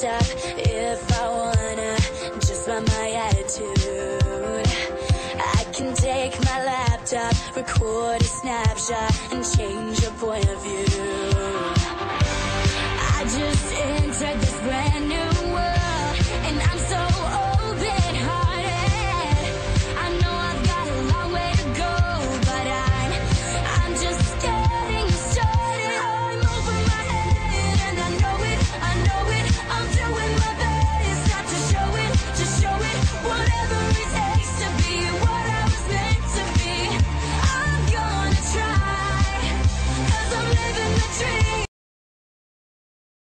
stop if I wanna, just by my attitude. I can take my laptop, record a snapshot, and change